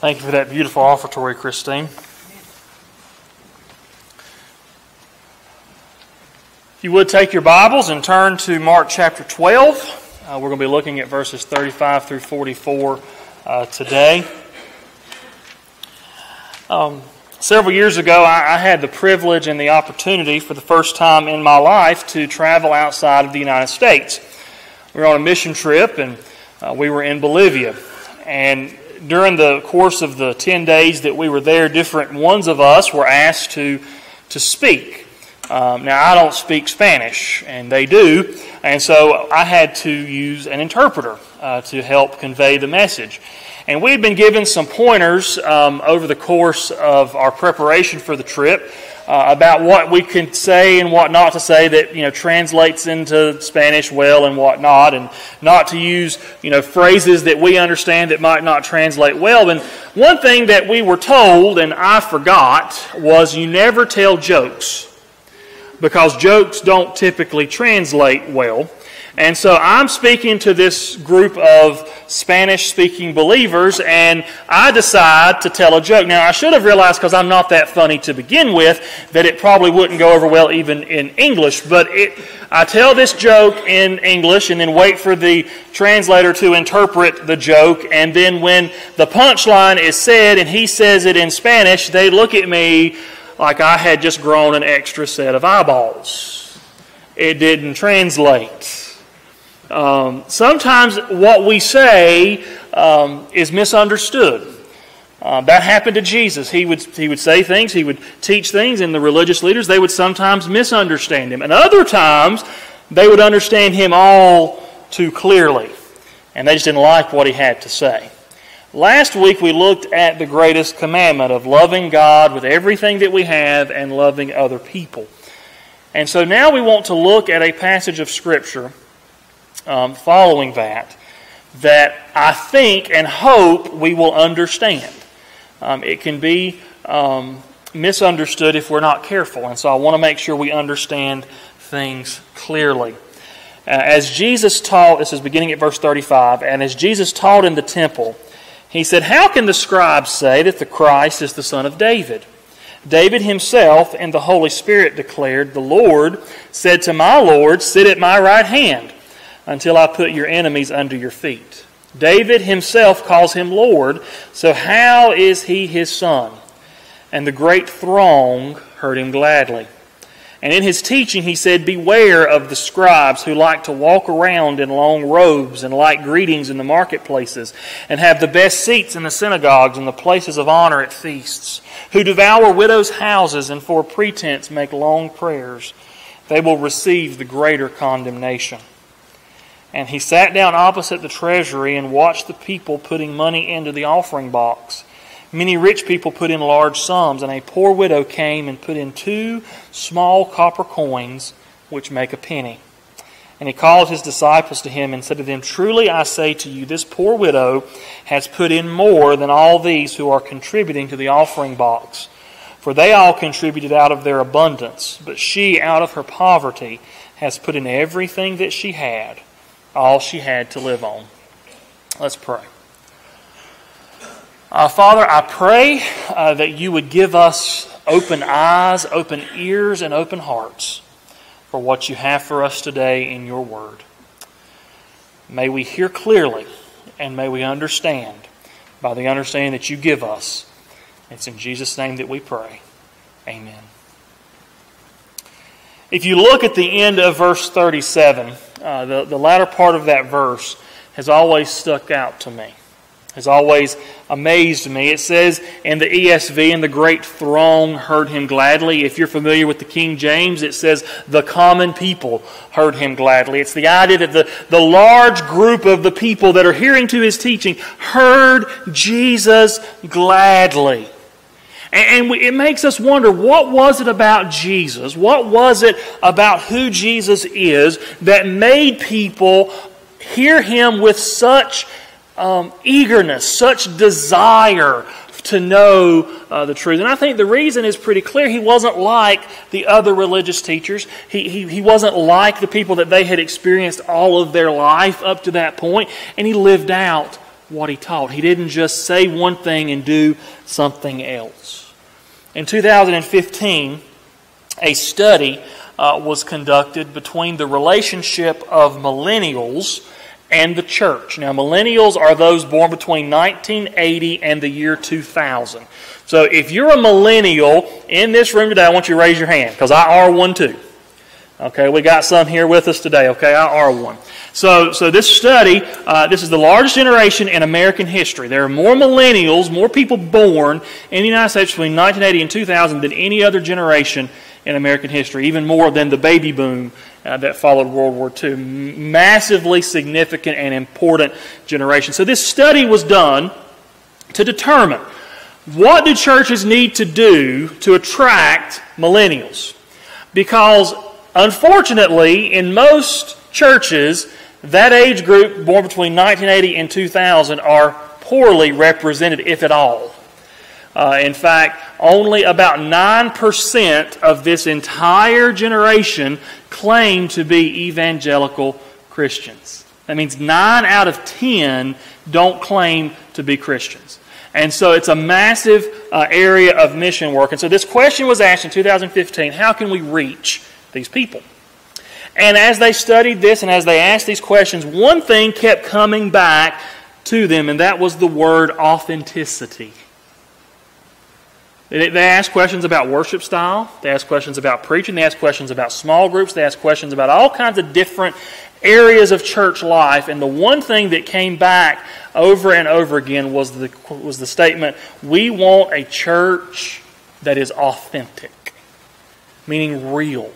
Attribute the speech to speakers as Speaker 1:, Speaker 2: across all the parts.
Speaker 1: Thank you for that beautiful offertory, Christine. If you would take your Bibles and turn to Mark chapter 12, uh, we're going to be looking at verses 35 through 44 uh, today. Um, several years ago, I, I, had the privilege and the opportunity for the first time in my life to travel outside of the United States. We were on a mission trip and uh, we were in Bolivia. And during the course of the 10 days that we were there, different ones of us were asked to, to speak. Um, now, I don't speak Spanish, and they do, and so I had to use an interpreter uh, to help convey the message. And we had been given some pointers um, over the course of our preparation for the trip uh, about what we can say and what not to say that you know translates into Spanish well and what not, and not to use you know phrases that we understand that might not translate well. And one thing that we were told, and I forgot, was you never tell jokes because jokes don't typically translate well. And so I'm speaking to this group of Spanish speaking believers, and I decide to tell a joke. Now, I should have realized, because I'm not that funny to begin with, that it probably wouldn't go over well even in English. But it, I tell this joke in English and then wait for the translator to interpret the joke. And then when the punchline is said and he says it in Spanish, they look at me like I had just grown an extra set of eyeballs. It didn't translate. Um, sometimes what we say um, is misunderstood. Uh, that happened to Jesus. He would, he would say things, he would teach things, and the religious leaders, they would sometimes misunderstand him. And other times, they would understand him all too clearly, and they just didn't like what he had to say. Last week, we looked at the greatest commandment of loving God with everything that we have and loving other people. And so now we want to look at a passage of Scripture um, following that that I think and hope we will understand. Um, it can be um, misunderstood if we're not careful, and so I want to make sure we understand things clearly. Uh, as Jesus taught, this is beginning at verse 35, and as Jesus taught in the temple, he said, How can the scribes say that the Christ is the son of David? David himself and the Holy Spirit declared, The Lord said to my Lord, Sit at my right hand until I put your enemies under your feet. David himself calls him Lord, so how is he his son? And the great throng heard him gladly. And in his teaching, he said, Beware of the scribes who like to walk around in long robes and like greetings in the marketplaces, and have the best seats in the synagogues and the places of honor at feasts, who devour widows' houses and for pretense make long prayers. They will receive the greater condemnation. And he sat down opposite the treasury and watched the people putting money into the offering box. Many rich people put in large sums, and a poor widow came and put in two small copper coins, which make a penny. And he called his disciples to him and said to them, Truly I say to you, this poor widow has put in more than all these who are contributing to the offering box. For they all contributed out of their abundance, but she, out of her poverty, has put in everything that she had all she had to live on. Let's pray. Uh, Father, I pray uh, that you would give us open eyes, open ears, and open hearts for what you have for us today in your word. May we hear clearly and may we understand by the understanding that you give us. It's in Jesus' name that we pray. Amen. If you look at the end of verse 37, uh, the, the latter part of that verse has always stuck out to me, has always amazed me. It says in the ESV, and the great throng heard him gladly. If you're familiar with the King James, it says the common people heard him gladly. It's the idea that the, the large group of the people that are hearing to his teaching heard Jesus gladly. And it makes us wonder what was it about Jesus? What was it about who Jesus is that made people hear him with such um, eagerness, such desire to know uh, the truth? And I think the reason is pretty clear. He wasn't like the other religious teachers, he, he, he wasn't like the people that they had experienced all of their life up to that point, and he lived out what he taught. He didn't just say one thing and do something else. In 2015, a study uh, was conducted between the relationship of millennials and the church. Now, millennials are those born between 1980 and the year 2000. So, if you're a millennial in this room today, I want you to raise your hand because I are one too. Okay, we got some here with us today. Okay, I are one. So, so this study, uh, this is the largest generation in American history. There are more millennials, more people born in the United States between 1980 and 2000 than any other generation in American history, even more than the baby boom uh, that followed World War II. Massively significant and important generation. So this study was done to determine what do churches need to do to attract millennials? Because unfortunately, in most churches, that age group born between 1980 and 2000 are poorly represented, if at all. Uh, in fact, only about 9% of this entire generation claim to be evangelical Christians. That means 9 out of 10 don't claim to be Christians. And so it's a massive uh, area of mission work. And so this question was asked in 2015 how can we reach these people? And as they studied this and as they asked these questions, one thing kept coming back to them, and that was the word authenticity. They asked questions about worship style. They asked questions about preaching. They asked questions about small groups. They asked questions about all kinds of different areas of church life. And the one thing that came back over and over again was the, was the statement we want a church that is authentic, meaning real,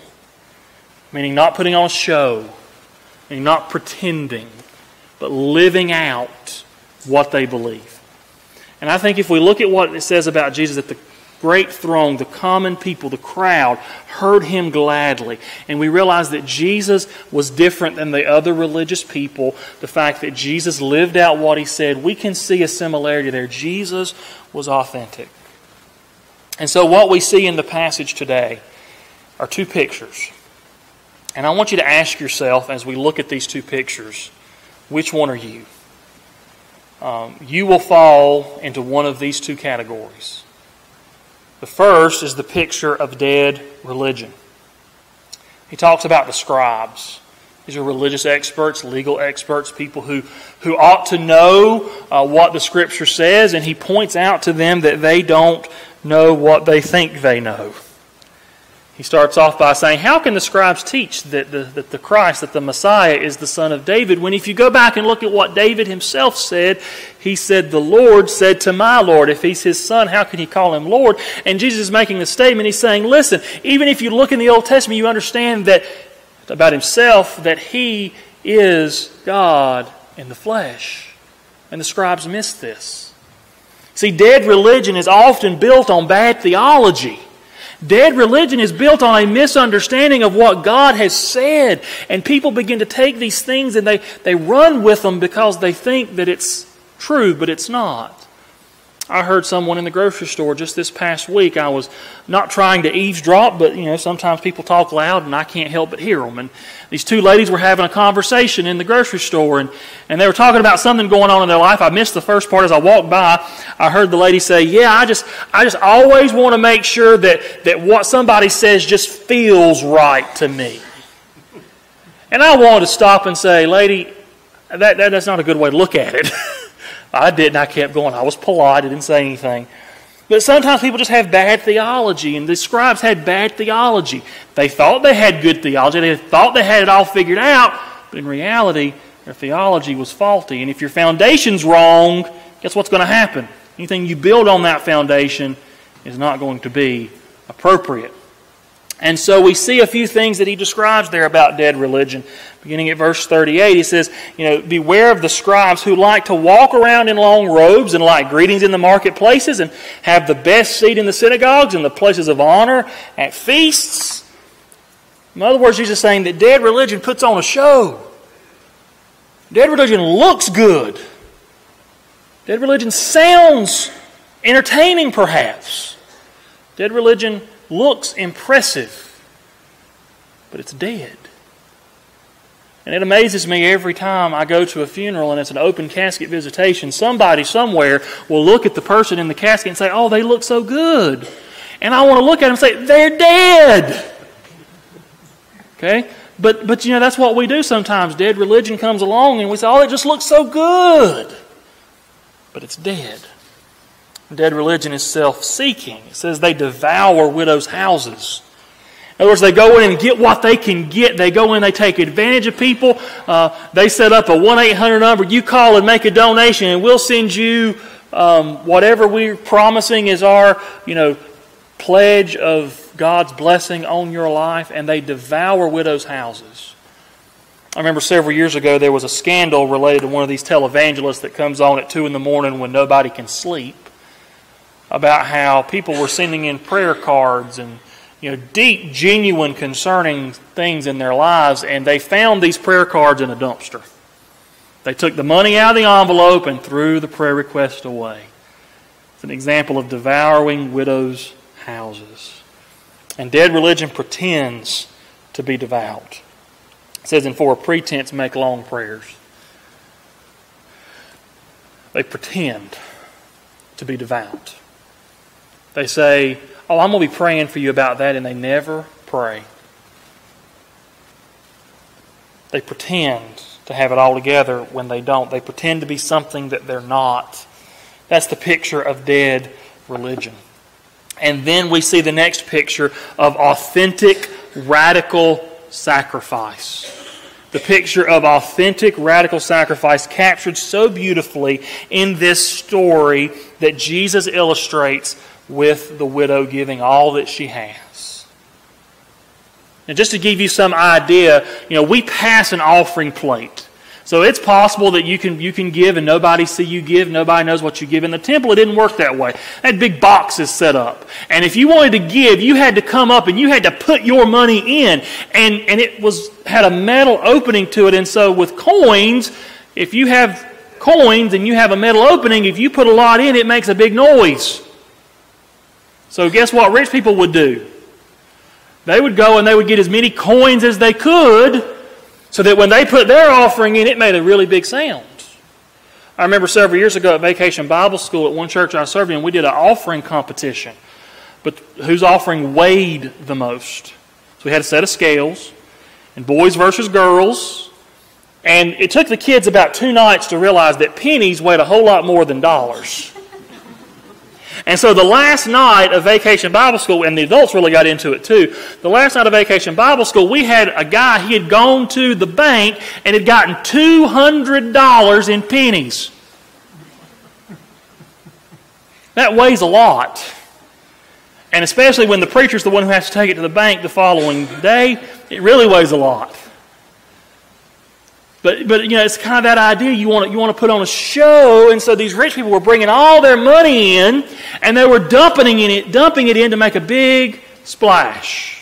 Speaker 1: meaning not putting on a show, meaning not pretending, but living out what they believe. And I think if we look at what it says about Jesus at the great throng, the common people, the crowd, heard him gladly. And we realize that Jesus was different than the other religious people. The fact that Jesus lived out what he said, we can see a similarity there. Jesus was authentic. And so, what we see in the passage today are two pictures. And I want you to ask yourself as we look at these two pictures which one are you? Um, you will fall into one of these two categories. The first is the picture of dead religion. He talks about the scribes. These are religious experts, legal experts, people who, who ought to know uh, what the Scripture says, and he points out to them that they don't know what they think they know. He starts off by saying, How can the scribes teach that the, that the Christ, that the Messiah is the son of David? When if you go back and look at what David himself said, he said, The Lord said to my Lord, If he's his son, how can he call him Lord? And Jesus is making the statement, he's saying, Listen, even if you look in the Old Testament, you understand that about himself that he is God in the flesh. And the scribes missed this. See, dead religion is often built on bad theology. Dead religion is built on a misunderstanding of what God has said. And people begin to take these things and they, they run with them because they think that it's true, but it's not. I heard someone in the grocery store just this past week. I was not trying to eavesdrop, but you know, sometimes people talk loud and I can't help but hear them. And these two ladies were having a conversation in the grocery store and, and they were talking about something going on in their life. I missed the first part as I walked by. I heard the lady say, Yeah, I just I just always want to make sure that, that what somebody says just feels right to me. And I wanted to stop and say, Lady, that, that that's not a good way to look at it. I didn't. I kept going. I was polite. I didn't say anything. But sometimes people just have bad theology, and the scribes had bad theology. They thought they had good theology, they thought they had it all figured out, but in reality, their theology was faulty. And if your foundation's wrong, guess what's going to happen? Anything you build on that foundation is not going to be appropriate. And so we see a few things that he describes there about dead religion. Beginning at verse 38, he says, You know, beware of the scribes who like to walk around in long robes and like greetings in the marketplaces and have the best seat in the synagogues and the places of honor at feasts. In other words, Jesus is saying that dead religion puts on a show. Dead religion looks good. Dead religion sounds entertaining, perhaps. Dead religion looks impressive, but it's dead. And it amazes me every time I go to a funeral and it's an open casket visitation. Somebody somewhere will look at the person in the casket and say, Oh, they look so good. And I want to look at them and say, They're dead. Okay? But, but you know, that's what we do sometimes. Dead religion comes along and we say, Oh, it just looks so good. But it's dead. Dead religion is self seeking. It says they devour widows' houses. In other words, they go in and get what they can get. They go in, they take advantage of people. Uh, they set up a 1 800 number. You call and make a donation, and we'll send you um, whatever we're promising is our, you know, pledge of God's blessing on your life. And they devour widows' houses. I remember several years ago there was a scandal related to one of these televangelists that comes on at 2 in the morning when nobody can sleep about how people were sending in prayer cards and you know, deep, genuine, concerning things in their lives, and they found these prayer cards in a dumpster. They took the money out of the envelope and threw the prayer request away. It's an example of devouring widows' houses. And dead religion pretends to be devout. It says, and for a pretense, make long prayers. They pretend to be devout. They say, Oh, I'm going to be praying for you about that, and they never pray. They pretend to have it all together when they don't. They pretend to be something that they're not. That's the picture of dead religion. And then we see the next picture of authentic, radical sacrifice. The picture of authentic, radical sacrifice captured so beautifully in this story that Jesus illustrates with the widow giving all that she has. And just to give you some idea, you know, we pass an offering plate. So it's possible that you can, you can give and nobody see you give, nobody knows what you give. In the temple, it didn't work that way. Had big boxes set up. And if you wanted to give, you had to come up and you had to put your money in. And, and it was, had a metal opening to it. And so with coins, if you have coins and you have a metal opening, if you put a lot in, it makes a big noise. So, guess what rich people would do? They would go and they would get as many coins as they could so that when they put their offering in, it made a really big sound. I remember several years ago at Vacation Bible School at one church I served in, we did an offering competition. But whose offering weighed the most? So we had a set of scales, and boys versus girls. And it took the kids about two nights to realize that pennies weighed a whole lot more than dollars. And so the last night of Vacation Bible School, and the adults really got into it too, the last night of Vacation Bible School, we had a guy, he had gone to the bank and had gotten $200 in pennies. That weighs a lot. And especially when the preacher's the one who has to take it to the bank the following day, it really weighs a lot. But, but you know, it's kind of that idea. You want, to, you want to put on a show. And so these rich people were bringing all their money in and they were dumping, in it, dumping it in to make a big splash.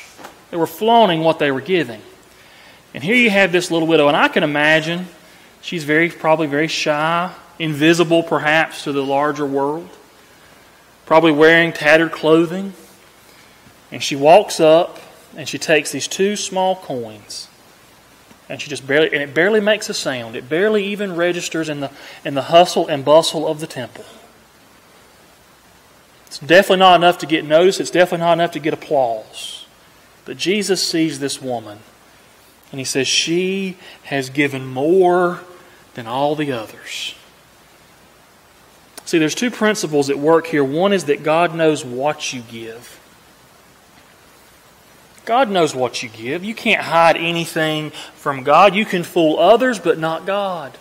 Speaker 1: They were flaunting what they were giving. And here you have this little widow. And I can imagine she's very, probably very shy, invisible perhaps to the larger world, probably wearing tattered clothing. And she walks up and she takes these two small coins and she just barely and it barely makes a sound. It barely even registers in the in the hustle and bustle of the temple. It's definitely not enough to get noticed. It's definitely not enough to get applause. But Jesus sees this woman and he says, She has given more than all the others. See, there's two principles at work here. One is that God knows what you give. God knows what you give. You can't hide anything from God. You can fool others, but not God.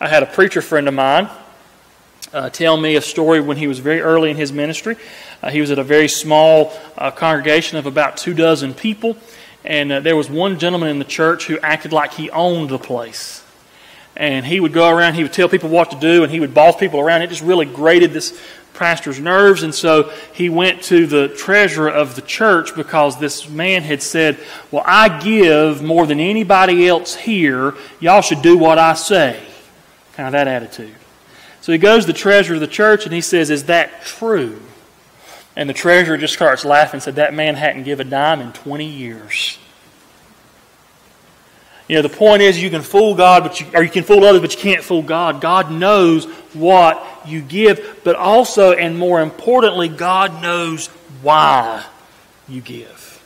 Speaker 1: I had a preacher friend of mine uh, tell me a story when he was very early in his ministry. Uh, he was at a very small uh, congregation of about two dozen people, and uh, there was one gentleman in the church who acted like he owned the place. And he would go around, he would tell people what to do, and he would boss people around. It just really grated this pastor's nerves, and so he went to the treasurer of the church because this man had said, Well, I give more than anybody else here. Y'all should do what I say. Kind of that attitude. So he goes to the treasurer of the church and he says, Is that true? And the treasurer just starts laughing and said, That man hadn't given a dime in 20 years. You know, the point is you can fool God, but you, or you can fool others, but you can't fool God. God knows what you give, but also, and more importantly, God knows why you give.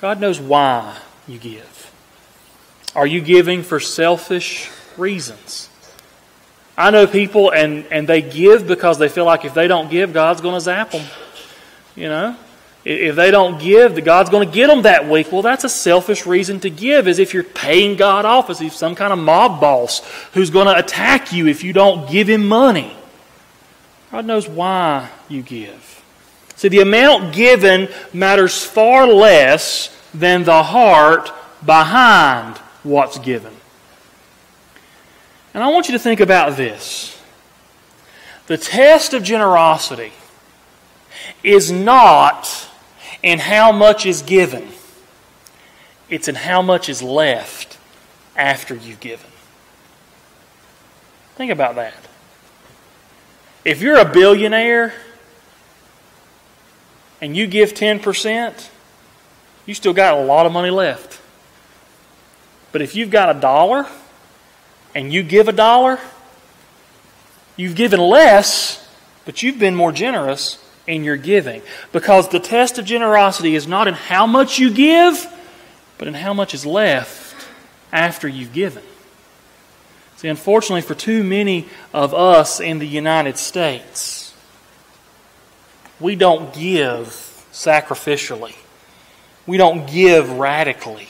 Speaker 1: God knows why you give. Are you giving for selfish reasons? I know people and, and they give because they feel like if they don't give, God's going to zap them. You know? If they don't give, God's going to get them that week. Well, that's a selfish reason to give, as if you're paying God off, as if some kind of mob boss who's going to attack you if you don't give him money. God knows why you give. See, the amount given matters far less than the heart behind what's given. And I want you to think about this. The test of generosity is not in how much is given, it's in how much is left after you've given. Think about that. If you're a billionaire and you give 10%, you still got a lot of money left. But if you've got a dollar and you give a dollar, you've given less, but you've been more generous in your giving. Because the test of generosity is not in how much you give, but in how much is left after you've given. See, unfortunately, for too many of us in the United States, we don't give sacrificially. We don't give radically.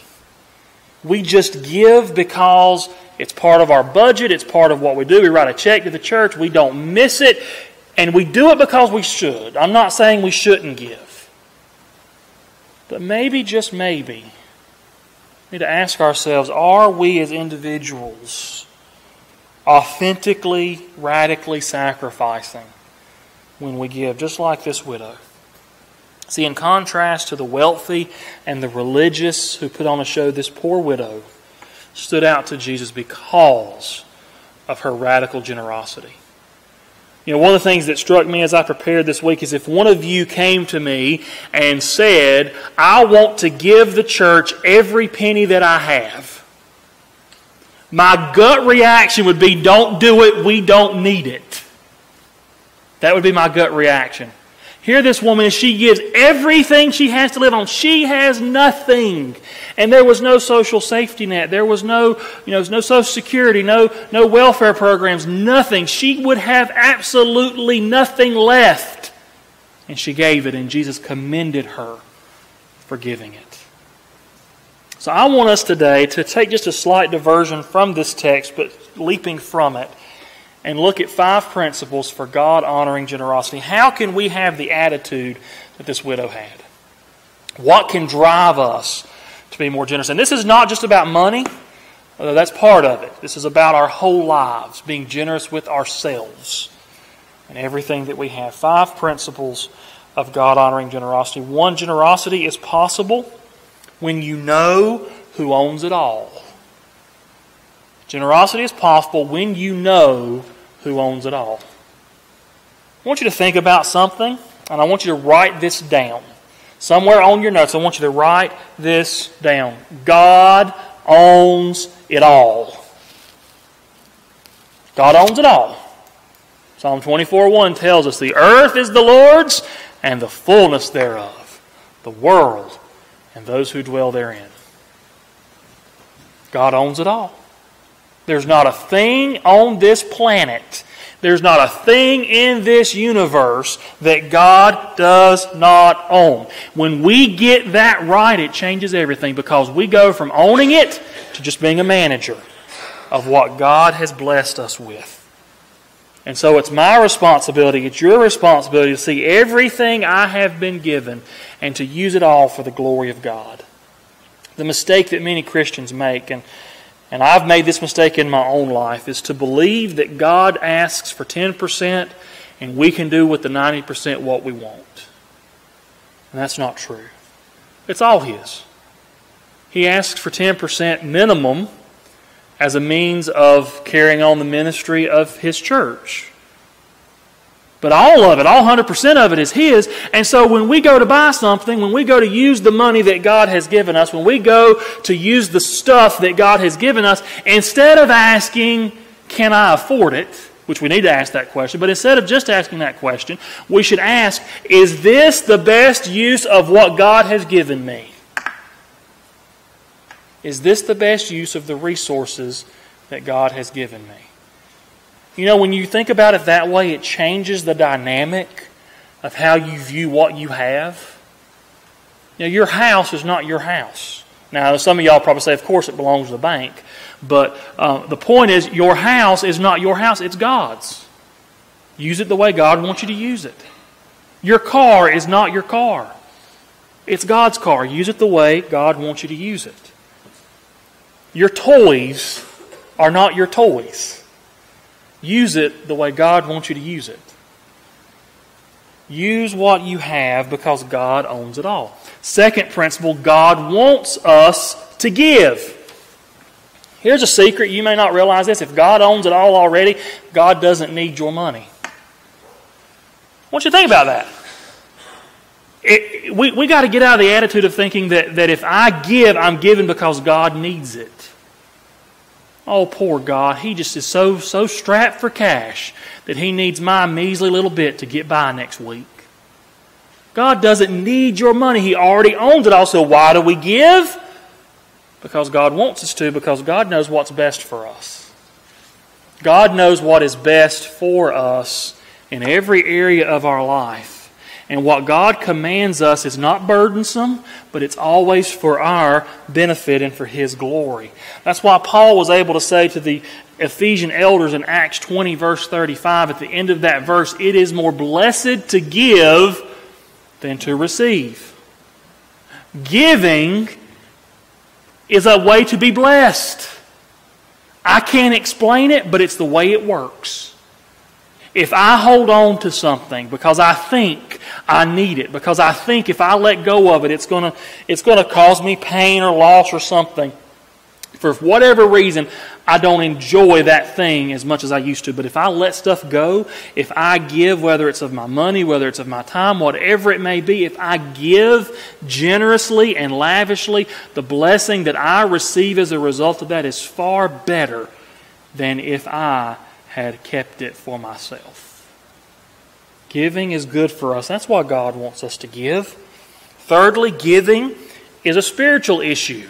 Speaker 1: We just give because it's part of our budget, it's part of what we do. We write a check to the church, we don't miss it, and we do it because we should. I'm not saying we shouldn't give. But maybe, just maybe, we need to ask ourselves are we as individuals authentically, radically sacrificing when we give, just like this widow? See, in contrast to the wealthy and the religious who put on a show, this poor widow stood out to Jesus because of her radical generosity. You know, one of the things that struck me as I prepared this week is if one of you came to me and said, I want to give the church every penny that I have, my gut reaction would be, don't do it, we don't need it. That would be my gut reaction. Here, this woman, she gives everything she has to live on. She has nothing. And there was no social safety net. There was no, you know, no social security, no, no welfare programs, nothing. She would have absolutely nothing left. And she gave it, and Jesus commended her for giving it. So I want us today to take just a slight diversion from this text, but leaping from it and look at five principles for God honoring generosity. How can we have the attitude that this widow had? What can drive us to be more generous? And this is not just about money, although that's part of it. This is about our whole lives, being generous with ourselves and everything that we have. Five principles of God honoring generosity. One, generosity is possible when you know who owns it all. Generosity is possible when you know who owns it all. I want you to think about something, and I want you to write this down. Somewhere on your notes, I want you to write this down. God owns it all. God owns it all. Psalm 24 1 tells us, The earth is the Lord's, and the fullness thereof, the world, and those who dwell therein. God owns it all. There's not a thing on this planet, there's not a thing in this universe that God does not own. When we get that right, it changes everything because we go from owning it to just being a manager of what God has blessed us with. And so it's my responsibility, it's your responsibility to see everything I have been given and to use it all for the glory of God. The mistake that many Christians make, and and I've made this mistake in my own life, is to believe that God asks for 10% and we can do with the 90% what we want. And that's not true. It's all His. He asks for 10% minimum as a means of carrying on the ministry of His church. But all of it, all 100% of it is His. And so when we go to buy something, when we go to use the money that God has given us, when we go to use the stuff that God has given us, instead of asking, can I afford it? Which we need to ask that question. But instead of just asking that question, we should ask, is this the best use of what God has given me? Is this the best use of the resources that God has given me? You know, when you think about it that way, it changes the dynamic of how you view what you have. You know, your house is not your house. Now, some of y'all probably say, of course, it belongs to the bank. But uh, the point is, your house is not your house, it's God's. Use it the way God wants you to use it. Your car is not your car, it's God's car. Use it the way God wants you to use it. Your toys are not your toys. Use it the way God wants you to use it. Use what you have because God owns it all. Second principle God wants us to give. Here's a secret. You may not realize this. If God owns it all already, God doesn't need your money. I want you to think about that. It, we we got to get out of the attitude of thinking that, that if I give, I'm giving because God needs it. Oh, poor God. He just is so, so strapped for cash that he needs my measly little bit to get by next week. God doesn't need your money. He already owns it all. So why do we give? Because God wants us to, because God knows what's best for us. God knows what is best for us in every area of our life. And what God commands us is not burdensome, but it's always for our benefit and for His glory. That's why Paul was able to say to the Ephesian elders in Acts 20, verse 35, at the end of that verse, it is more blessed to give than to receive. Giving is a way to be blessed. I can't explain it, but it's the way it works. If I hold on to something because I think I need it, because I think if I let go of it, it's going to it's going to cause me pain or loss or something, for whatever reason, I don't enjoy that thing as much as I used to. But if I let stuff go, if I give, whether it's of my money, whether it's of my time, whatever it may be, if I give generously and lavishly, the blessing that I receive as a result of that is far better than if I had kept it for myself. Giving is good for us. That's why God wants us to give. Thirdly, giving is a spiritual issue.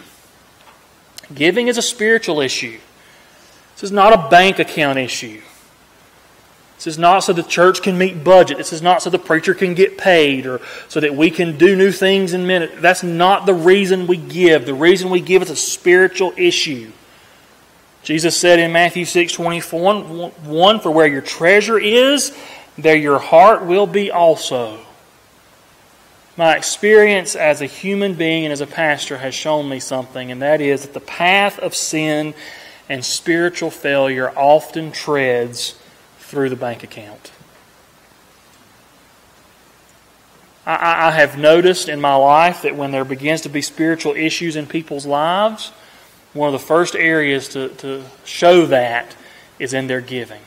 Speaker 1: Giving is a spiritual issue. This is not a bank account issue. This is not so the church can meet budget. This is not so the preacher can get paid or so that we can do new things in minutes. That's not the reason we give. The reason we give is a spiritual issue. Jesus said in Matthew 6 24, 1 For where your treasure is, there your heart will be also. My experience as a human being and as a pastor has shown me something, and that is that the path of sin and spiritual failure often treads through the bank account. I, I have noticed in my life that when there begins to be spiritual issues in people's lives, one of the first areas to, to show that is in their giving.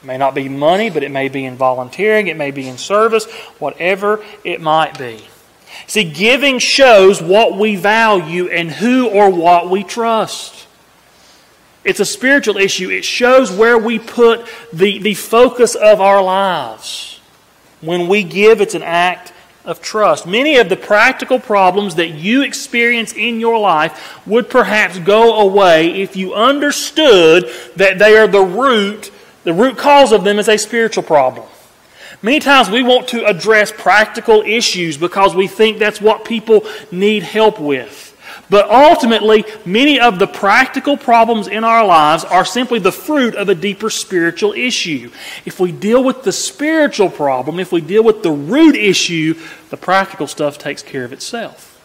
Speaker 1: It may not be money, but it may be in volunteering, it may be in service, whatever it might be. See, giving shows what we value and who or what we trust. It's a spiritual issue. It shows where we put the, the focus of our lives. When we give, it's an act of trust. Many of the practical problems that you experience in your life would perhaps go away if you understood that they are the root, the root cause of them is a spiritual problem. Many times we want to address practical issues because we think that's what people need help with. But ultimately, many of the practical problems in our lives are simply the fruit of a deeper spiritual issue. If we deal with the spiritual problem, if we deal with the root issue, the practical stuff takes care of itself.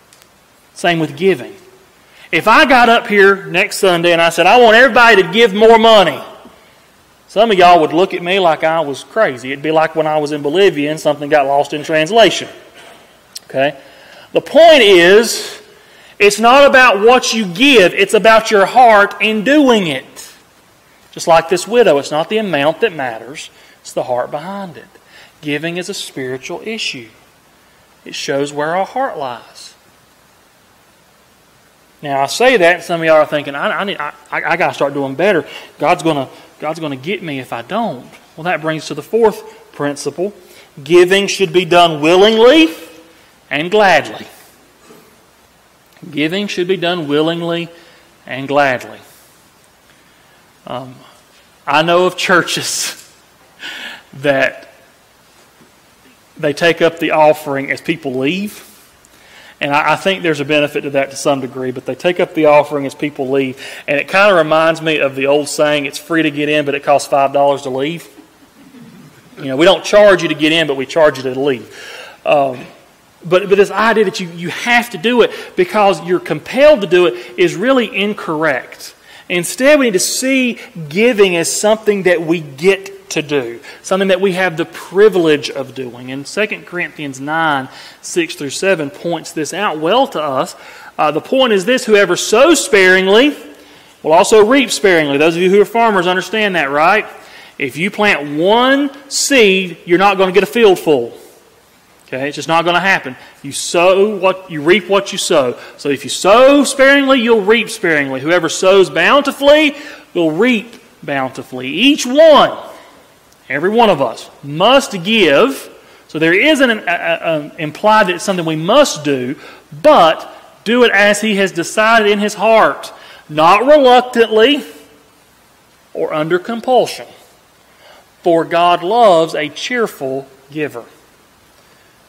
Speaker 1: Same with giving. If I got up here next Sunday and I said, I want everybody to give more money, some of y'all would look at me like I was crazy. It'd be like when I was in Bolivia and something got lost in translation. Okay? The point is, it's not about what you give, it's about your heart in doing it. Just like this widow, it's not the amount that matters, it's the heart behind it. Giving is a spiritual issue. It shows where our heart lies. Now I say that, and some of y'all are thinking, I, I, I, I got to start doing better. God's going God's going to get me if I don't. Well, that brings to the fourth principle: giving should be done willingly and gladly. Giving should be done willingly and gladly. Um, I know of churches that they take up the offering as people leave. And I, I, think there's a benefit to that to some degree, but they take up the offering as people leave. And it kind of reminds me of the old saying it's free to get in, but it costs $5 to leave. You know, we don't charge you to get in, but we charge you to leave. Um, but, but this idea that you, you have to do it because you're compelled to do it is really incorrect. Instead, we need to see giving as something that we get to do, something that we have the privilege of doing. And 2 Corinthians 9 6 through 7 points this out well to us. Uh, the point is this whoever sows sparingly will also reap sparingly. Those of you who are farmers understand that, right? If you plant one seed, you're not going to get a field full. Okay, it's just not going to happen. You sow what you reap what you sow. So if you sow sparingly, you'll reap sparingly. Whoever sows bountifully will reap bountifully. Each one, every one of us, must give. So there isn't an, implied that it's something we must do, but do it as he has decided in his heart, not reluctantly or under compulsion. For God loves a cheerful giver.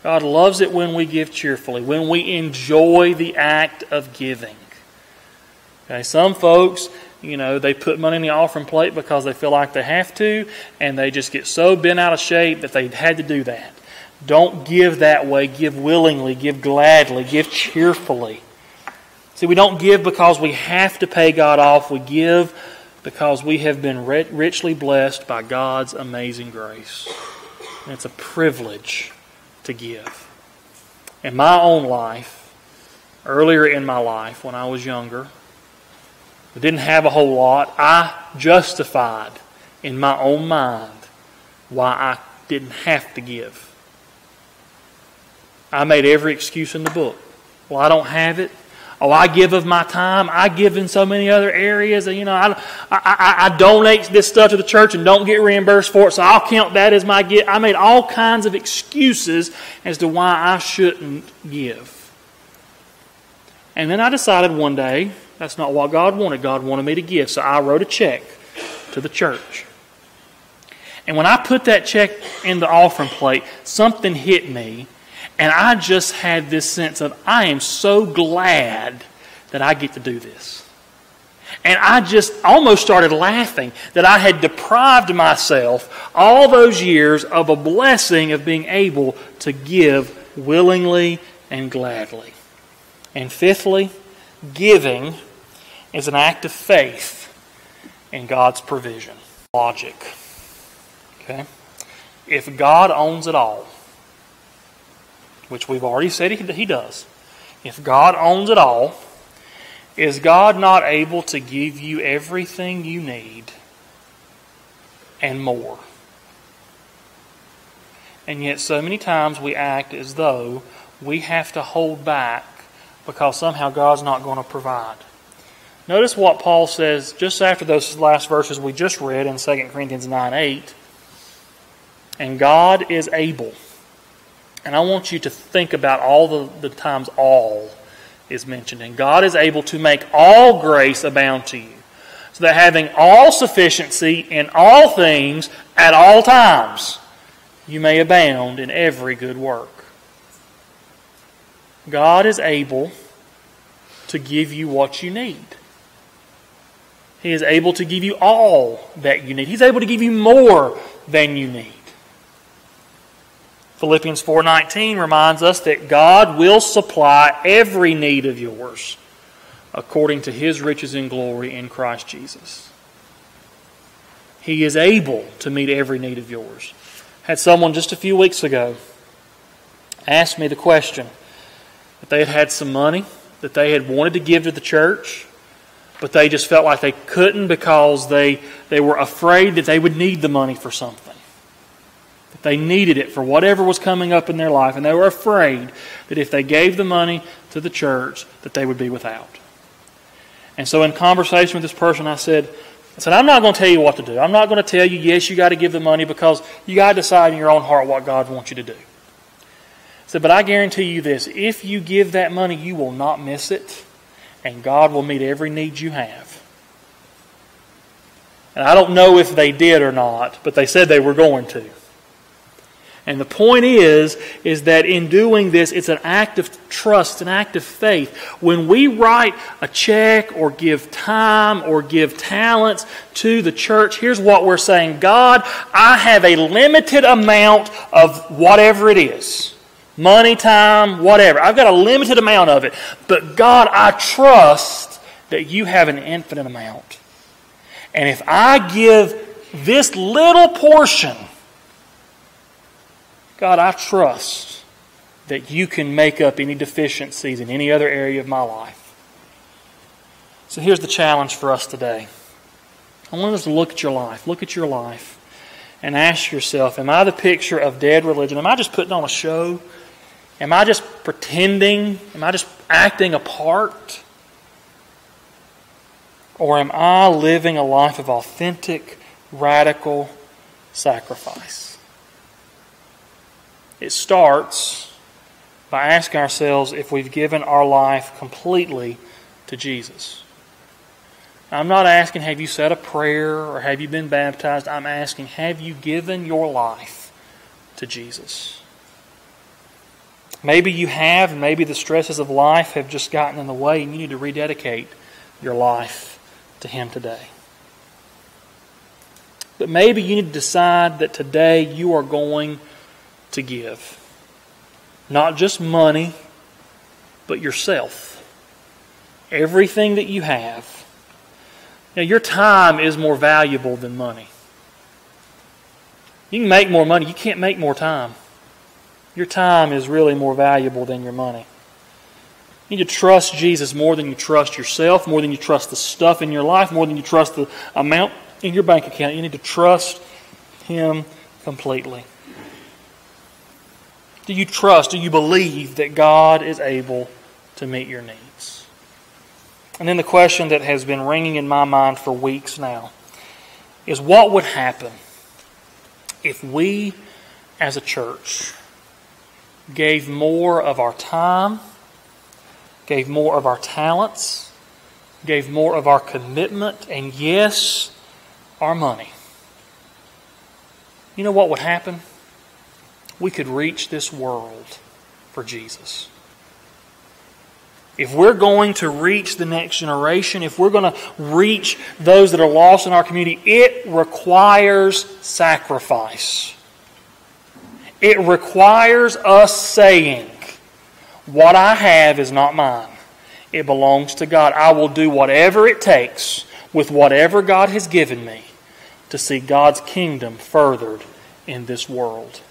Speaker 1: God loves it when we give cheerfully, when we enjoy the act of giving. Okay, some folks, you know, they put money in the offering plate because they feel like they have to, and they just get so bent out of shape that they had to do that. Don't give that way. Give willingly, give gladly, give cheerfully. See, we don't give because we have to pay God off. We give because we have been richly blessed by God's amazing grace. And it's a privilege to give. In my own life, earlier in my life, when I was younger, I didn't have a whole lot. I justified in my own mind why I didn't have to give. I made every excuse in the book. Well, I don't have it. Oh, I give of my time. I give in so many other areas. And, You know, I, I, I, I, donate this stuff to the church and don't get reimbursed for it, so I'll count that as my gift. I made all kinds of excuses as to why I shouldn't give. And then I decided one day that's not what God wanted. God wanted me to give, so I wrote a check to the church. And when I put that check in the offering plate, something hit me and I just had this sense of, I am so glad that I get to do this. And I just almost started laughing that I had deprived myself all those years of a blessing of being able to give willingly and gladly. And fifthly, giving is an act of faith in God's provision. Logic. Okay? If God owns it all, which we've already said he, he does, if God owns it all, is God not able to give you everything you need and more? And yet, so many times we act as though we have to hold back because somehow God's not going to provide. Notice what Paul says just after those last verses we just read in 2 Corinthians 9 8. And God is able and I want you to think about all the, the times all is mentioned. And God is able to make all grace abound to you. So that having all sufficiency in all things at all times, you may abound in every good work. God is able to give you what you need. He is able to give you all that you need. He's able to give you more than you need. Philippians 4:19 reminds us that God will supply every need of yours according to his riches in glory in Christ Jesus. He is able to meet every need of yours. Had someone just a few weeks ago ask me the question that they had had some money that they had wanted to give to the church, but they just felt like they couldn't because they, they were afraid that they would need the money for something. They needed it for whatever was coming up in their life, and they were afraid that if they gave the money to the church, that they would be without. And so, in conversation with this person, I said, I said, I'm not going to tell you what to do. I'm not going to tell you, yes, you got to give the money because you got to decide in your own heart what God wants you to do. I said, but I guarantee you this if you give that money, you will not miss it, and God will meet every need you have. And I don't know if they did or not, but they said they were going to. And the point is, is that in doing this, it's an act of trust, an act of faith. When we write a check or give time or give talents to the church, here's what we're saying God, I have a limited amount of whatever it is money, time, whatever. I've got a limited amount of it. But God, I trust that you have an infinite amount. And if I give this little portion, God, I trust that you can make up any deficiencies in any other area of my life. So here's the challenge for us today. I want us to look at your life. Look at your life and ask yourself Am I the picture of dead religion? Am I just putting on a show? Am I just pretending? Am I just acting a part? Or am I living a life of authentic, radical sacrifice? It starts by asking ourselves if we've given our life completely to Jesus. I'm not asking, have you said a prayer or have you been baptized? I'm asking, have you given your life to Jesus? Maybe you have, and maybe the stresses of life have just gotten in the way, and you need to rededicate your life to Him today. But maybe you need to decide that today you are going to give. Not just money, but yourself. Everything that you have. Now, your time is more valuable than money. You can make more money, you can't make more time. Your time is really more valuable than your money. You need to trust Jesus more than you trust yourself, more than you trust the stuff in your life, more than you trust the amount in your bank account. You need to trust Him completely. Do you trust, do you believe that God is able to meet your needs? And then the question that has been ringing in my mind for weeks now is what would happen if we as a church gave more of our time, gave more of our talents, gave more of our commitment, and yes, our money? You know what would happen? We could reach this world for Jesus. If we're going to reach the next generation, if we're going to reach those that are lost in our community, it requires sacrifice. It requires us saying, What I have is not mine, it belongs to God. I will do whatever it takes with whatever God has given me to see God's kingdom furthered in this world.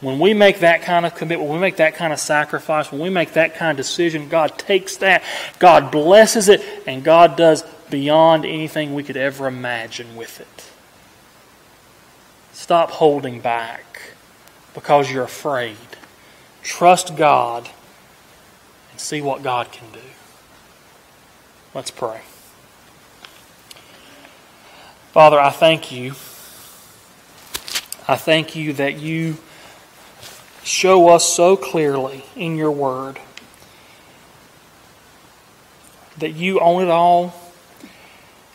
Speaker 1: When we make that kind of commitment, when we make that kind of sacrifice, when we make that kind of decision, God takes that, God blesses it, and God does beyond anything we could ever imagine with it. Stop holding back because you're afraid. Trust God and see what God can do. Let's pray. Father, I thank you. I thank you that you show us so clearly in your word that you own it all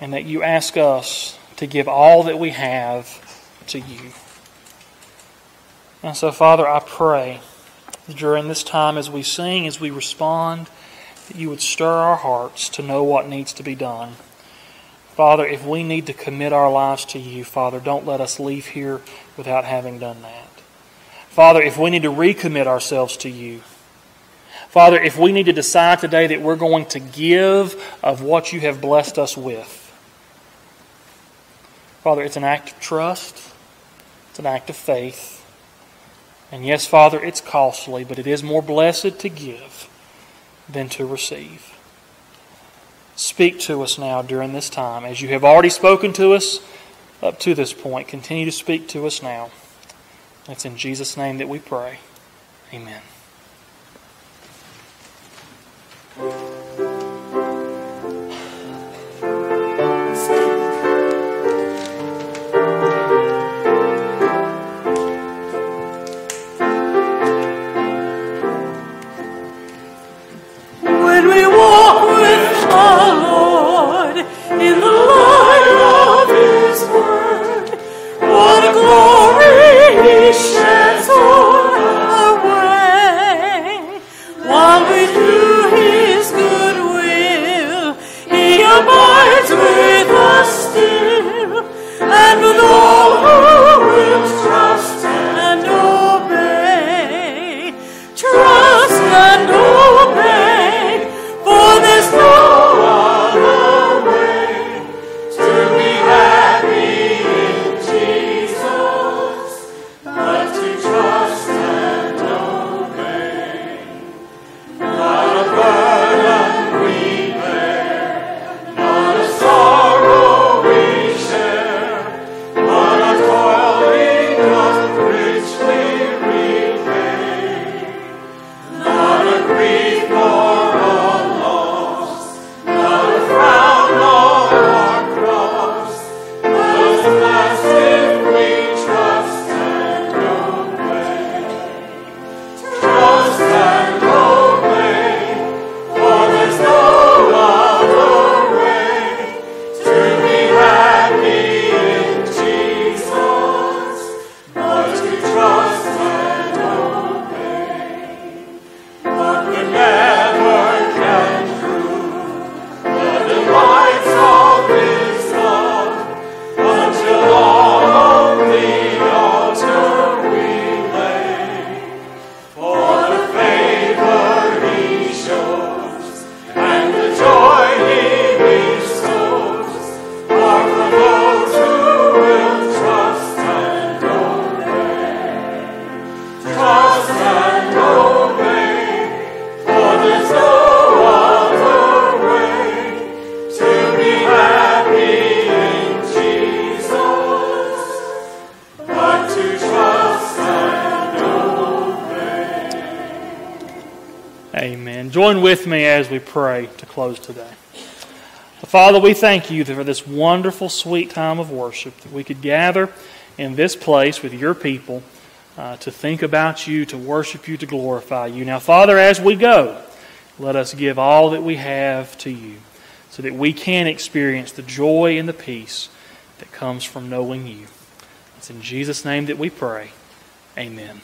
Speaker 1: and that you ask us to give all that we have to you. And so, Father, I pray during this time as we sing, as we respond, that you would stir our hearts to know what needs to be done. Father, if we need to commit our lives to you, Father, don't let us leave here without having done that. Father, if we need to recommit ourselves to you, Father, if we need to decide today that we're going to give of what you have blessed us with, Father, it's an act of trust, it's an act of faith. And yes, Father, it's costly, but it is more blessed to give than to receive. Speak to us now during this time. As you have already spoken to us up to this point, continue to speak to us now.
Speaker 2: It's in Jesus' name that we pray. Amen. With me as we pray to close today. Father, we thank you for this wonderful, sweet time of worship that we could gather in this place with your people uh, to think about you, to worship you, to glorify you. Now, Father, as we go, let us give all that we have to you so that we can experience the joy and the peace that comes from knowing you. It's in Jesus' name that we pray. Amen.